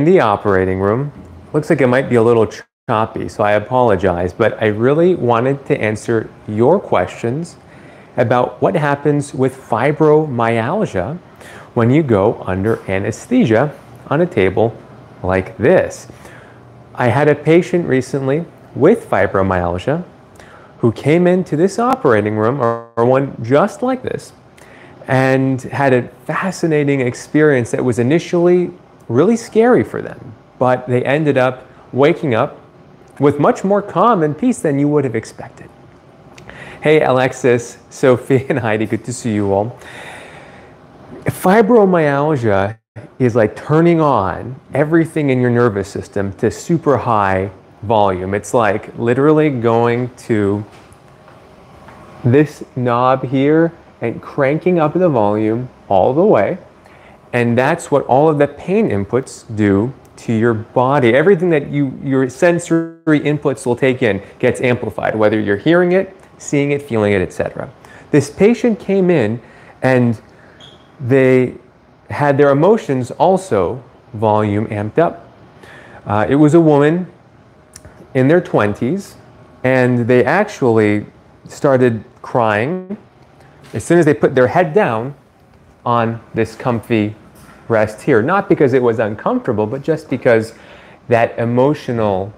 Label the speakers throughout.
Speaker 1: in the operating room. Looks like it might be a little choppy, so I apologize, but I really wanted to answer your questions about what happens with fibromyalgia when you go under anesthesia on a table like this. I had a patient recently with fibromyalgia who came into this operating room or, one just like this and had a fascinating experience that was initially really scary for them, but they ended up waking up with much more calm and peace than you would have expected. Hey, Alexis, Sophie, and Heidi, good to see you all. Fibromyalgia is like turning on everything in your nervous system to super high volume. It's like literally going to this knob here and cranking up the volume all the way. And that's what all of the pain inputs do to your body. Everything that you, your sensory inputs will take in gets amplified, whether you're hearing it, seeing it, feeling it, etc. This patient came in and they had their emotions also volume amped up. Uh, it was a woman in their 20s, and they actually started crying as soon as they put their head down on this comfy rest here. Not because it was uncomfortable, but just because that emotional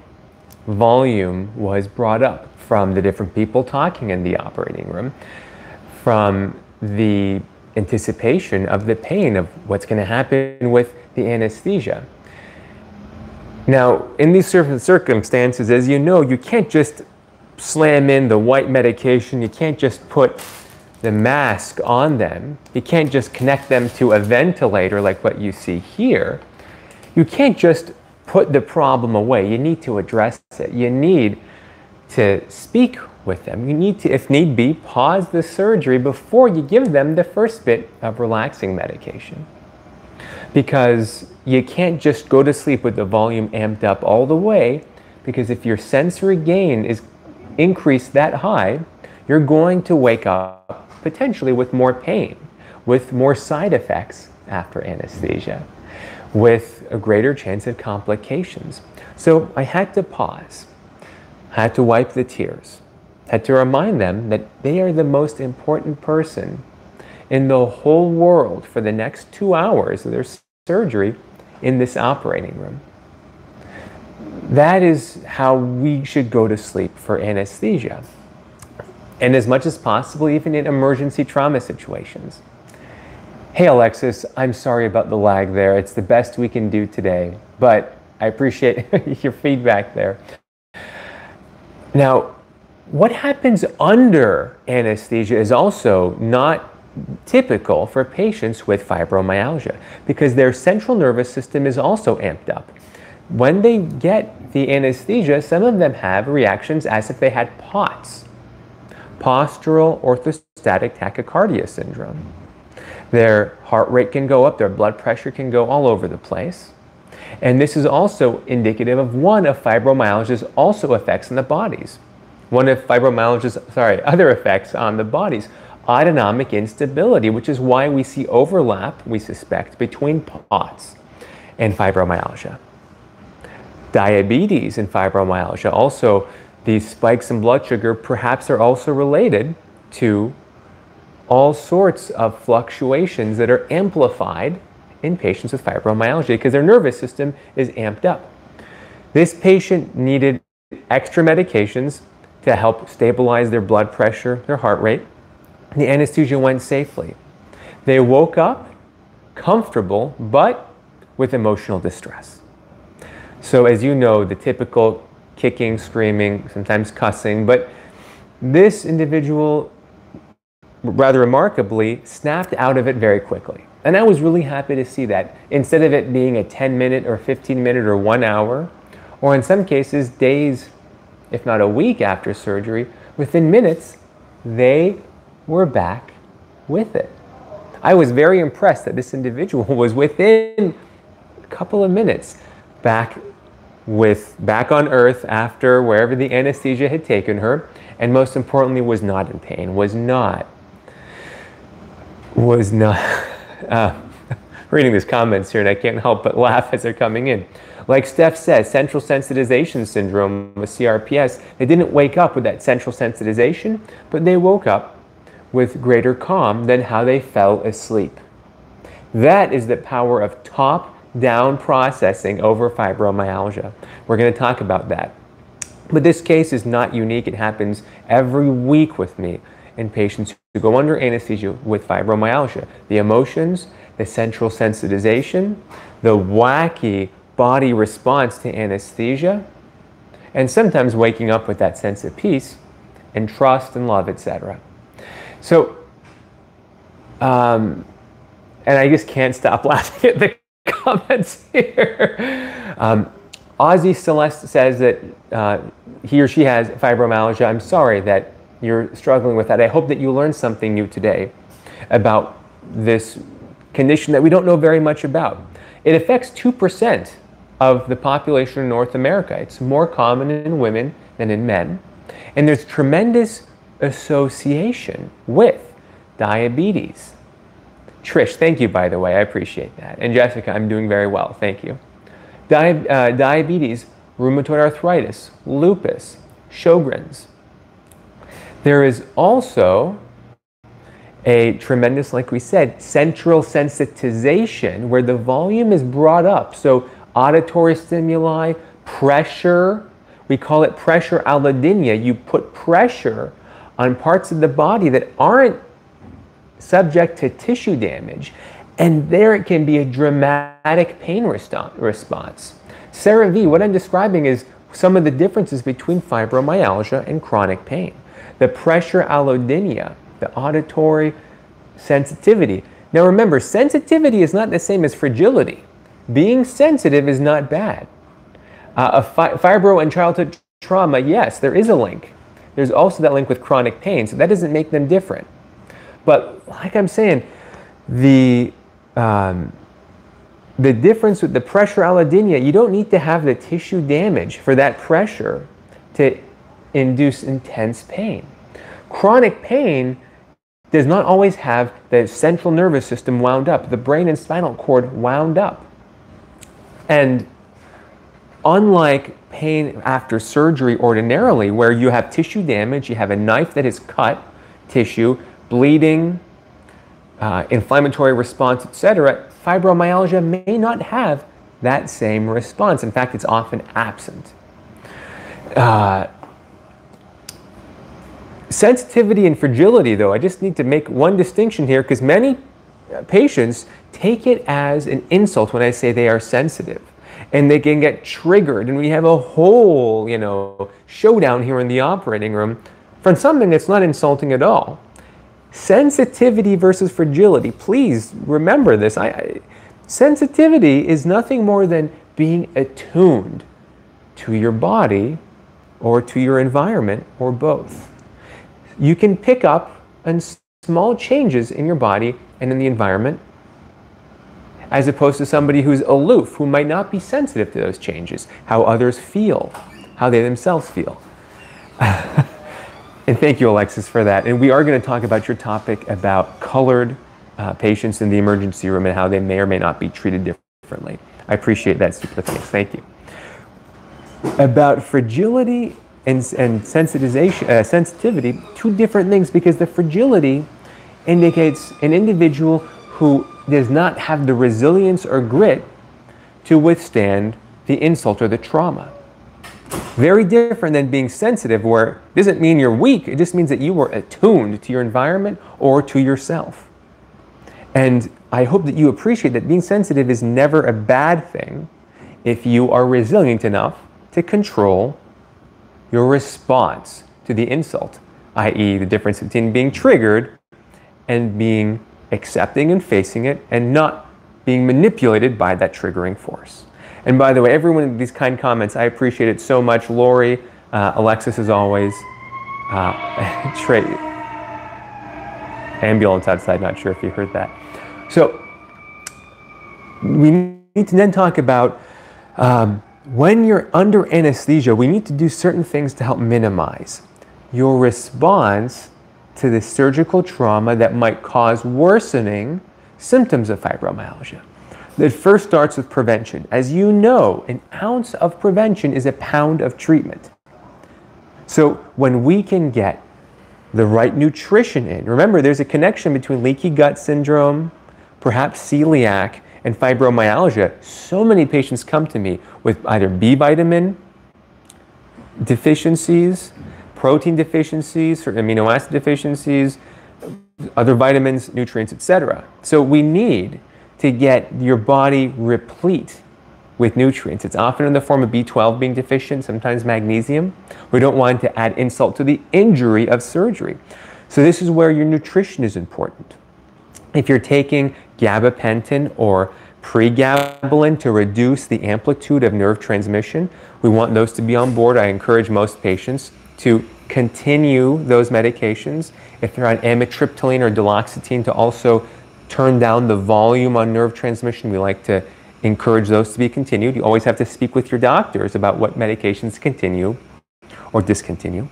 Speaker 1: volume was brought up from the different people talking in the operating room, from the anticipation of the pain of what's going to happen with the anesthesia. Now, in these certain circumstances, as you know, you can't just slam in the white medication, you can't just put the mask on them, you can't just connect them to a ventilator like what you see here. You can't just put the problem away, you need to address it. You need to speak with them. You need to, if need be, pause the surgery before you give them the first bit of relaxing medication. Because you can't just go to sleep with the volume amped up all the way, because if your sensory gain is increased that high, you're going to wake up potentially with more pain, with more side effects after anesthesia, with a greater chance of complications. So I had to pause, had to wipe the tears, had to remind them that they are the most important person in the whole world for the next two hours of their surgery in this operating room. That is how we should go to sleep for anesthesia. And as much as possible, even in emergency trauma situations. Hey, Alexis, I'm sorry about the lag there. It's the best we can do today, but I appreciate your feedback there. Now, what happens under anesthesia is also not typical for patients with fibromyalgia because their central nervous system is also amped up. When they get the anesthesia, some of them have reactions as if they had POTS, postural orthostatic tachycardia syndrome. Their heart rate can go up, their blood pressure can go all over the place. And this is also indicative of one of fibromyalgia's also effects in the bodies one of fibromyalgia's, sorry, other effects on the bodies, autonomic instability, which is why we see overlap, we suspect, between POTS and fibromyalgia. Diabetes and fibromyalgia, also these spikes in blood sugar perhaps are also related to all sorts of fluctuations that are amplified in patients with fibromyalgia because their nervous system is amped up. This patient needed extra medications to help stabilize their blood pressure, their heart rate. The anesthesia went safely. They woke up comfortable, but with emotional distress. So, as you know, the typical kicking, screaming, sometimes cussing, but this individual, rather remarkably, snapped out of it very quickly. And I was really happy to see that. Instead of it being a 10 minute or 15 minute or one hour, or in some cases, days if not a week after surgery, within minutes, they were back with it. I was very impressed that this individual was within a couple of minutes back with back on earth after wherever the anesthesia had taken her and most importantly was not in pain was not was not uh, reading these comments here and I can't help but laugh as they're coming in. Like Steph says, central sensitization syndrome with CRPS, they didn't wake up with that central sensitization, but they woke up with greater calm than how they fell asleep. That is the power of top down processing over fibromyalgia. We're going to talk about that. But this case is not unique. It happens every week with me in patients who go under anesthesia with fibromyalgia. The emotions, the central sensitization, the wacky body response to anesthesia, and sometimes waking up with that sense of peace and trust and love, etc. So, um, and I just can't stop laughing at the comments here. Um, Ozzy Celeste says that uh, he or she has fibromyalgia. I'm sorry that you're struggling with that. I hope that you learned something new today about this condition that we don't know very much about. It affects 2% of the population in North America. It's more common in women than in men. And there's tremendous association with diabetes. Trish, thank you, by the way. I appreciate that. And Jessica, I'm doing very well. Thank you. Di uh, diabetes, rheumatoid arthritis, lupus, Sjogren's. There is also a tremendous, like we said, central sensitization where the volume is brought up. So auditory stimuli, pressure, we call it pressure allodynia. You put pressure on parts of the body that aren't subject to tissue damage, and there it can be a dramatic pain response. Sarah V, what I'm describing is some of the differences between fibromyalgia and chronic pain. The pressure allodynia, the auditory sensitivity. Now remember, sensitivity is not the same as fragility. Being sensitive is not bad. Uh, a fi fibro and childhood trauma, yes, there is a link. There's also that link with chronic pain, so that doesn't make them different. But like I'm saying, the um, the difference with the pressure allodynia, you don't need to have the tissue damage for that pressure to induce intense pain. Chronic pain does not always have the central nervous system wound up, the brain and spinal cord wound up. And unlike pain after surgery ordinarily, where you have tissue damage, you have a knife that has cut tissue, bleeding, uh, inflammatory response, etc., fibromyalgia may not have that same response. In fact, it's often absent. Uh, sensitivity and fragility, though, I just need to make one distinction here because many uh, patients take it as an insult when I say they are sensitive. And they can get triggered, and we have a whole, you know, showdown here in the operating room from something that's not insulting at all. Sensitivity versus fragility. Please remember this. I, I, sensitivity is nothing more than being attuned to your body or to your environment or both. You can pick up small changes in your body and in the environment as opposed to somebody who's aloof, who might not be sensitive to those changes, how others feel, how they themselves feel. And thank you, Alexis, for that. And we are going to talk about your topic about colored uh, patients in the emergency room and how they may or may not be treated differently. I appreciate that super thanks. Thank you. About fragility and, and sensitization, uh, sensitivity, two different things because the fragility indicates an individual who does not have the resilience or grit to withstand the insult or the trauma. Very different than being sensitive, where it doesn't mean you're weak, it just means that you were attuned to your environment or to yourself. And I hope that you appreciate that being sensitive is never a bad thing if you are resilient enough to control your response to the insult, i.e., the difference between being triggered and being accepting and facing it and not being manipulated by that triggering force. And by the way, everyone these kind comments, I appreciate it so much. Lori, uh, Alexis, as always. Uh, Trey, ambulance outside, not sure if you heard that. So we need to then talk about um, when you're under anesthesia, we need to do certain things to help minimize your response to the surgical trauma that might cause worsening symptoms of fibromyalgia. That first starts with prevention. As you know, an ounce of prevention is a pound of treatment. So when we can get the right nutrition in, remember there's a connection between leaky gut syndrome, perhaps celiac, and fibromyalgia. So many patients come to me with either B vitamin deficiencies, protein deficiencies, or amino acid deficiencies, other vitamins, nutrients, etc. So we need to get your body replete with nutrients. It's often in the form of B12 being deficient, sometimes magnesium. We don't want to add insult to the injury of surgery. So this is where your nutrition is important. If you're taking gabapentin or pregabalin to reduce the amplitude of nerve transmission, we want those to be on board. I encourage most patients to continue those medications. If they're on amitriptyline or duloxetine to also turn down the volume on nerve transmission, we like to encourage those to be continued. You always have to speak with your doctors about what medications continue or discontinue.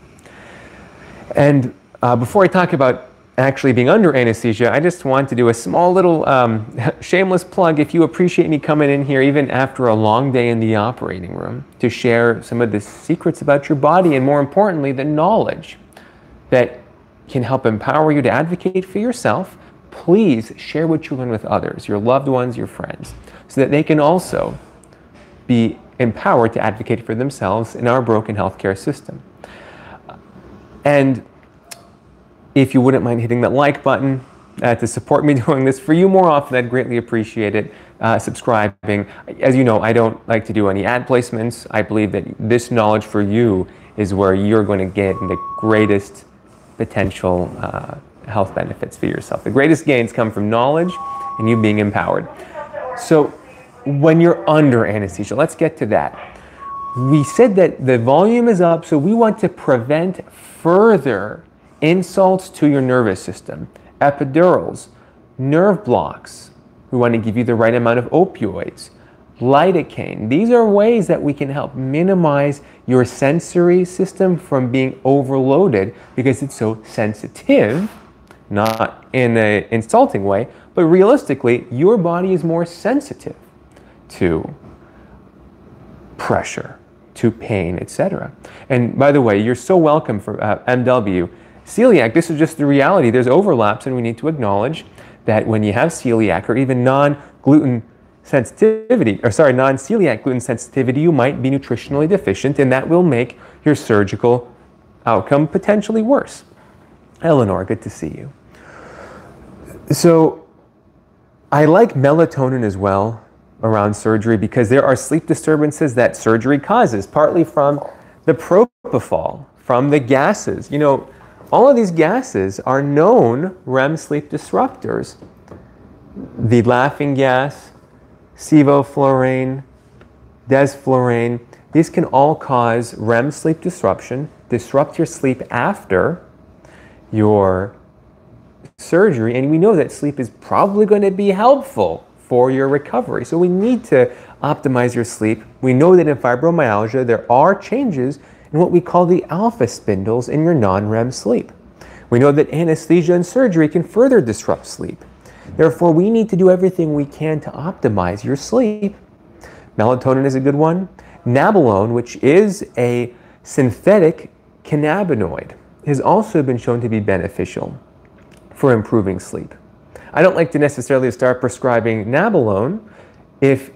Speaker 1: And uh, before I talk about actually being under anesthesia, I just want to do a small little um, shameless plug. If you appreciate me coming in here, even after a long day in the operating room, to share some of the secrets about your body and more importantly, the knowledge that can help empower you to advocate for yourself, please share what you learn with others, your loved ones, your friends, so that they can also be empowered to advocate for themselves in our broken healthcare system. And if you wouldn't mind hitting that like button uh, to support me doing this for you more often, I'd greatly appreciate it. Uh, subscribing. As you know, I don't like to do any ad placements. I believe that this knowledge for you is where you're going to get the greatest potential uh, health benefits for yourself. The greatest gains come from knowledge and you being empowered. So, when you're under anesthesia, let's get to that. We said that the volume is up, so we want to prevent further insults to your nervous system, epidurals, nerve blocks. We want to give you the right amount of opioids, lidocaine. These are ways that we can help minimize your sensory system from being overloaded because it's so sensitive, not in an insulting way, but realistically, your body is more sensitive to pressure, to pain, etc. And by the way, you're so welcome for uh, MW Celiac, this is just the reality. There's overlaps, and we need to acknowledge that when you have celiac or even non-gluten sensitivity, or sorry, non-celiac gluten sensitivity, you might be nutritionally deficient, and that will make your surgical outcome potentially worse. Eleanor, good to see you. So I like melatonin as well around surgery because there are sleep disturbances that surgery causes, partly from the propofol, from the gases. You know, all of these gases are known REM sleep disruptors. The laughing gas, sevoflurane, desflurane, these can all cause REM sleep disruption, disrupt your sleep after your surgery, and we know that sleep is probably going to be helpful for your recovery. So we need to optimize your sleep. We know that in fibromyalgia, there are changes in what we call the alpha spindles in your non-REM sleep. We know that anesthesia and surgery can further disrupt sleep. Therefore, we need to do everything we can to optimize your sleep. Melatonin is a good one. Nabilone, which is a synthetic cannabinoid, has also been shown to be beneficial for improving sleep. I don't like to necessarily start prescribing Nabilone if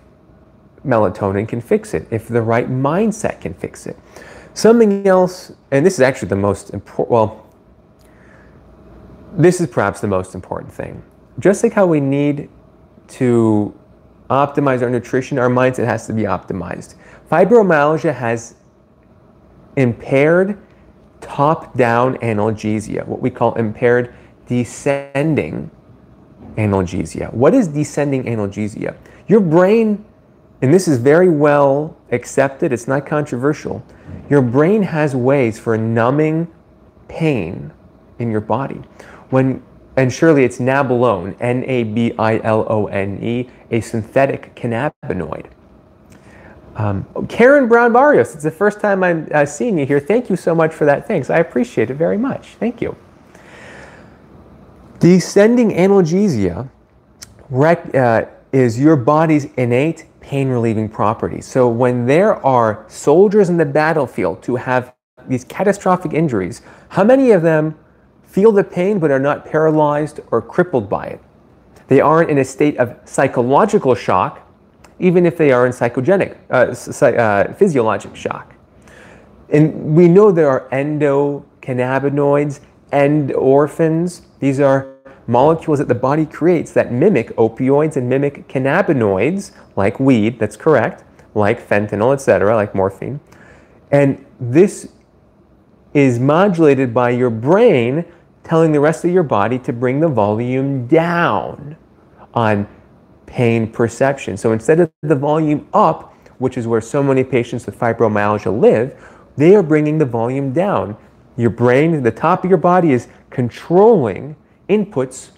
Speaker 1: melatonin can fix it, if the right mindset can fix it. Something else, and this is actually the most important, well, this is perhaps the most important thing. Just like how we need to optimize our nutrition, our mindset has to be optimized. Fibromyalgia has impaired top-down analgesia, what we call impaired descending analgesia. What is descending analgesia? Your brain, and this is very well accepted, it's not controversial, your brain has ways for numbing pain in your body. When, and surely it's nabilone, N-A-B-I-L-O-N-E, a synthetic cannabinoid. Um, Karen Brown Barrios, it's the first time I'm uh, seeing you here. Thank you so much for that. Thanks. I appreciate it very much. Thank you. Descending analgesia uh, is your body's innate pain relieving properties. So when there are soldiers in the battlefield who have these catastrophic injuries, how many of them feel the pain but are not paralyzed or crippled by it? They aren't in a state of psychological shock, even if they are in psychogenic, uh, uh, physiologic shock. And we know there are endocannabinoids, endorphins. These are molecules that the body creates that mimic opioids and mimic cannabinoids, like weed, that's correct, like fentanyl, etc., like morphine. And this is modulated by your brain telling the rest of your body to bring the volume down on pain perception. So instead of the volume up, which is where so many patients with fibromyalgia live, they are bringing the volume down. Your brain, the top of your body is controlling inputs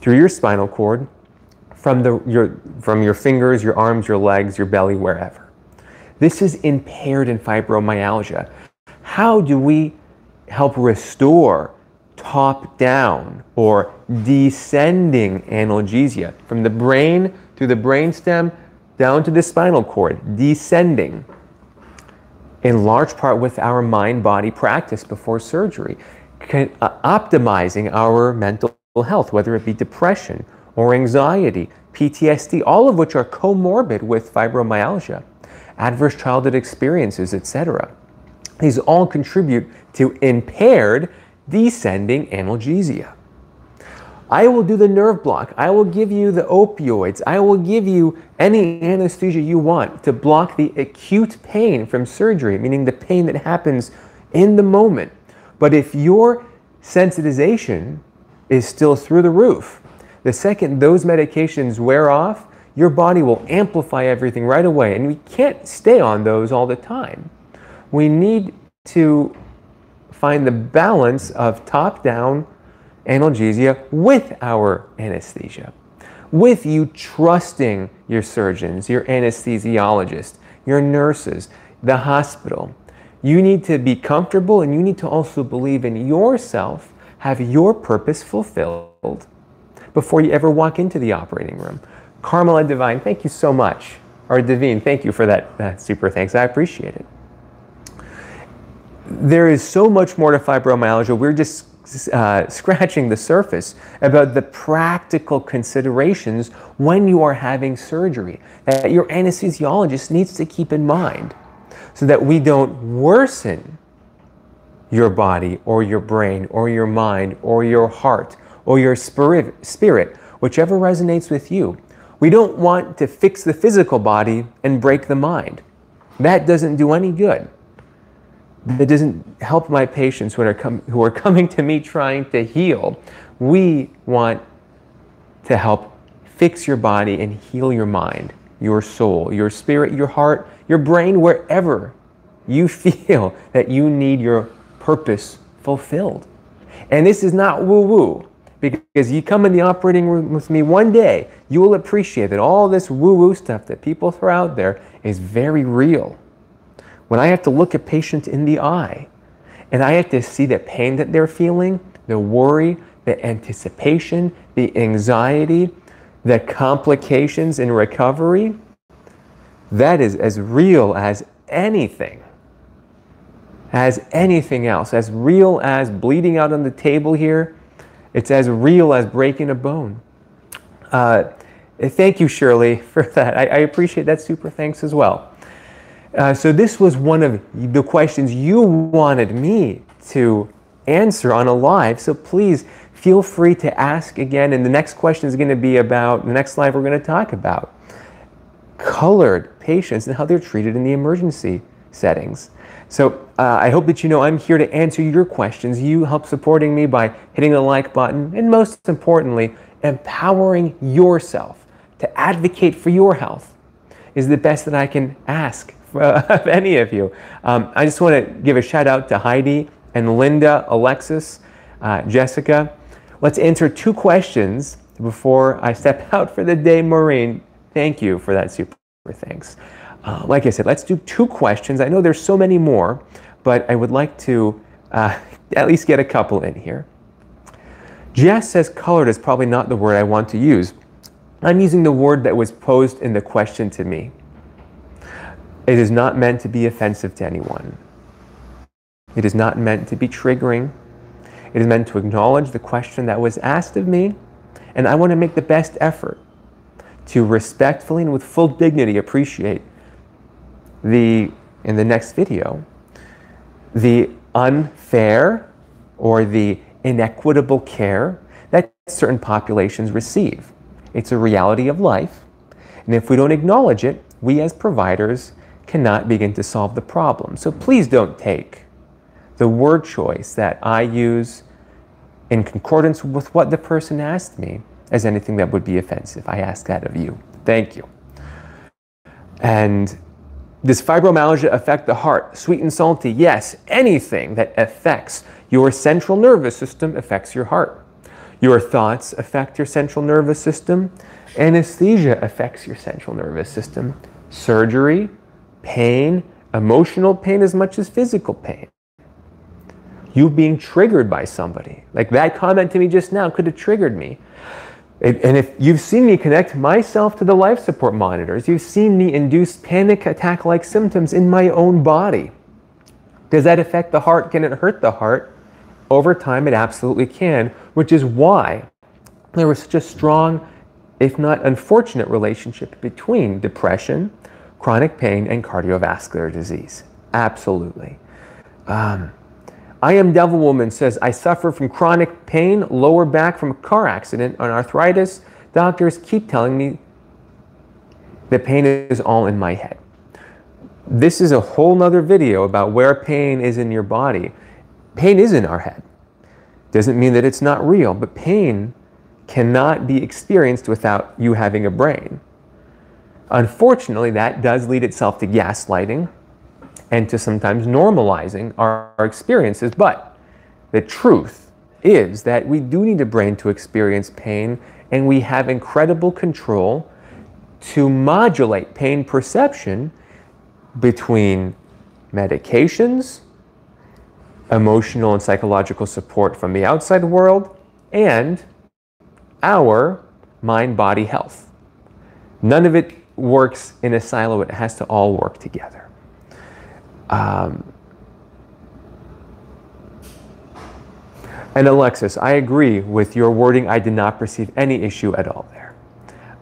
Speaker 1: through your spinal cord from, the, your, from your fingers, your arms, your legs, your belly, wherever. This is impaired in fibromyalgia. How do we help restore top down or descending analgesia from the brain through the brainstem down to the spinal cord, descending? In large part with our mind body practice before surgery uh, optimizing our mental health, whether it be depression or anxiety, PTSD, all of which are comorbid with fibromyalgia, adverse childhood experiences, etc. These all contribute to impaired descending analgesia. I will do the nerve block. I will give you the opioids. I will give you any anesthesia you want to block the acute pain from surgery, meaning the pain that happens in the moment. But if your sensitization is still through the roof, the second those medications wear off, your body will amplify everything right away. And we can't stay on those all the time. We need to find the balance of top down analgesia with our anesthesia, with you trusting your surgeons, your anesthesiologist, your nurses, the hospital you need to be comfortable and you need to also believe in yourself, have your purpose fulfilled before you ever walk into the operating room. Carmela Divine, thank you so much. Or Divine, thank you for that, that super thanks. I appreciate it. There is so much more to fibromyalgia. We're just uh, scratching the surface about the practical considerations when you are having surgery that your anesthesiologist needs to keep in mind so that we don't worsen your body or your brain or your mind or your heart or your spirit, spirit, whichever resonates with you. We don't want to fix the physical body and break the mind. That doesn't do any good. That doesn't help my patients who are, com- who are coming to me trying to heal. We want to help fix your body and heal your mind, your soul, your spirit, your heart, your brain, wherever you feel that you need your purpose fulfilled. And this is not woo woo, because you come in the operating room with me one day, you will appreciate that all this woo woo stuff that people throw out there is very real. When I have to look a patient in the eye and I have to see the pain that they're feeling, the worry, the anticipation, the anxiety, the complications in recovery, that is as real as anything. As anything else, as real as bleeding out on the table here, it's as real as breaking a bone. Uh, thank you, Shirley, for that. I, I, appreciate that super thanks as well. Uh, so, this was one of the questions you wanted me to answer on a live. So, please feel free to ask again. And the next question is going to be about the next live we're going to talk about colored patients and how they're treated in the emergency settings. So uh, I hope that you know I'm here to answer your questions. You help supporting me by hitting the like button and most importantly, empowering yourself to advocate for your health is the best that I can ask of any of you. Um, I just want to give a shout out to Heidi and Linda, Alexis, uh, Jessica. Let's answer two questions before I step out for the day. Maureen, thank you for that super thanks. Uh, like I said, let's do two questions. I know there's so many more, but I would like to uh, at least get a couple in here. Jess says colored is probably not the word I want to use. I'm using the word that was posed in the question to me. It is not meant to be offensive to anyone. It is not meant to be triggering. It is meant to acknowledge the question that was asked of me, and I want to make the best effort to respectfully and with full dignity appreciate the, in the next video, the unfair or the inequitable care that certain populations receive. It's a reality of life. And if we don't acknowledge it, we as providers cannot begin to solve the problem. So please don't take the word choice that I use in concordance with what the person asked me as anything that would be offensive. I ask that of you. Thank you. And does fibromyalgia affect the heart? Sweet and salty? Yes. Anything that affects your central nervous system affects your heart. Your thoughts affect your central nervous system. Anesthesia affects your central nervous system. Surgery, pain, emotional pain as much as physical pain. You being triggered by somebody. Like that comment to me just now could have triggered me. And if you've seen me connect myself to the life support monitors, you've seen me induce panic attack like symptoms in my own body. Does that affect the heart? Can it hurt the heart? Over time, it absolutely can, which is why there was such a strong, if not unfortunate, relationship between depression, chronic pain, and cardiovascular disease. Absolutely. Um, I am Devil Woman says, I suffer from chronic pain, lower back from a car accident, and arthritis. Doctors keep telling me the pain is all in my head. This is a whole nother video about where pain is in your body. Pain is in our head. Doesn't mean that it's not real, but pain cannot be experienced without you having a brain. Unfortunately, that does lead itself to gaslighting, and to sometimes normalizing our, our experiences. But the truth is that we do need a brain to experience pain, and we have incredible control to modulate pain perception between medications, emotional and psychological support from the outside world, and our mind body health. None of it works in a silo, it has to all work together. Um, and Alexis, I agree with your wording. I did not perceive any issue at all there.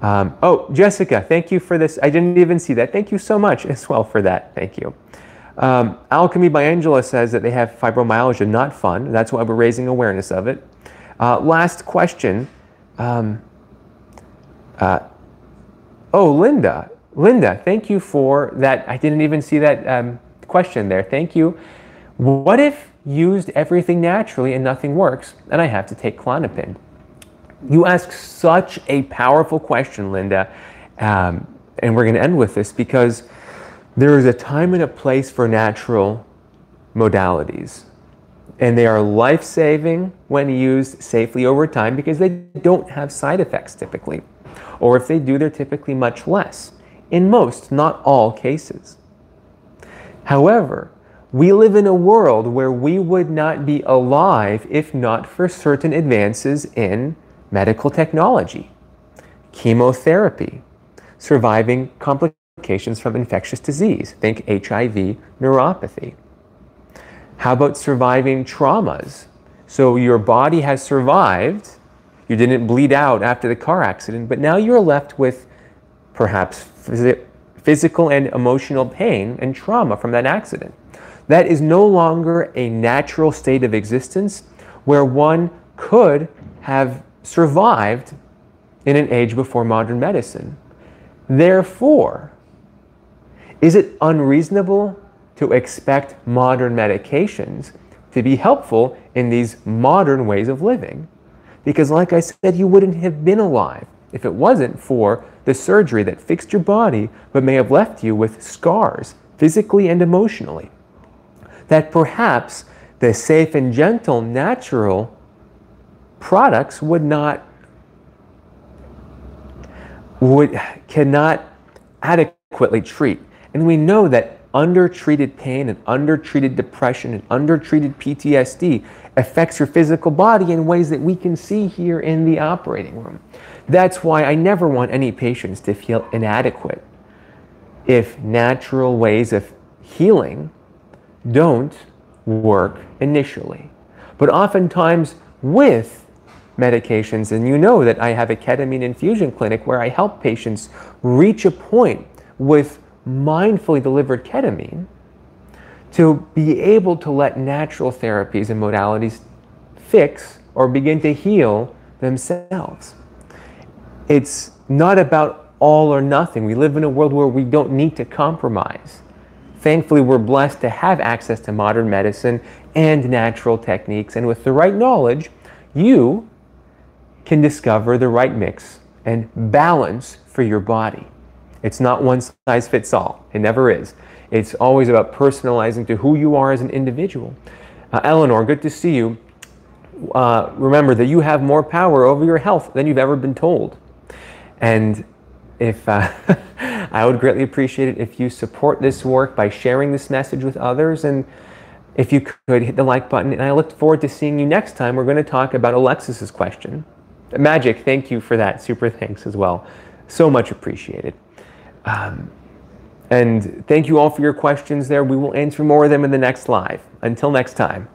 Speaker 1: Um, oh, Jessica, thank you for this. I didn't even see that. Thank you so much as well for that. Thank you. Um, Alchemy by Angela says that they have fibromyalgia, not fun. That's why we're raising awareness of it. Uh, last question. Um, uh, oh, Linda. Linda, thank you for that. I didn't even see that um, question there. Thank you. What if used everything naturally and nothing works and I have to take Klonopin? You ask such a powerful question, Linda. Um, and we're going to end with this because there is a time and a place for natural modalities. And they are life saving when used safely over time because they don't have side effects typically. Or if they do, they're typically much less. In most, not all cases. However, we live in a world where we would not be alive if not for certain advances in medical technology, chemotherapy, surviving complications from infectious disease, think HIV, neuropathy. How about surviving traumas? So your body has survived, you didn't bleed out after the car accident, but now you're left with perhaps physical and emotional pain and trauma from that accident. That is no longer a natural state of existence where one could have survived in an age before modern medicine. Therefore, is it unreasonable to expect modern medications to be helpful in these modern ways of living? Because, like I said, you wouldn't have been alive if it wasn't for the surgery that fixed your body but may have left you with scars, physically and emotionally. That perhaps the safe and gentle natural products would not would cannot adequately treat. And we know that undertreated pain and undertreated depression and undertreated PTSD affects your physical body in ways that we can see here in the operating room. That's why I never want any patients to feel inadequate if natural ways of healing don't work initially. But oftentimes, with medications, and you know that I have a ketamine infusion clinic where I help patients reach a point with mindfully delivered ketamine to be able to let natural therapies and modalities fix or begin to heal themselves. It's not about all or nothing. We live in a world where we don't need to compromise. Thankfully, we're blessed to have access to modern medicine and natural techniques. And with the right knowledge, you can discover the right mix and balance for your body. It's not one size fits all, it never is. It's always about personalizing to who you are as an individual. Uh, Eleanor, good to see you. Uh, remember that you have more power over your health than you've ever been told. And if uh, I would greatly appreciate it if you support this work by sharing this message with others and if you could hit the like button. And I look forward to seeing you next time. We're going to talk about Alexis's question. Magic, thank you for that. Super thanks as well. So much appreciated. Um, and thank you all for your questions there. We will answer more of them in the next live. Until next time.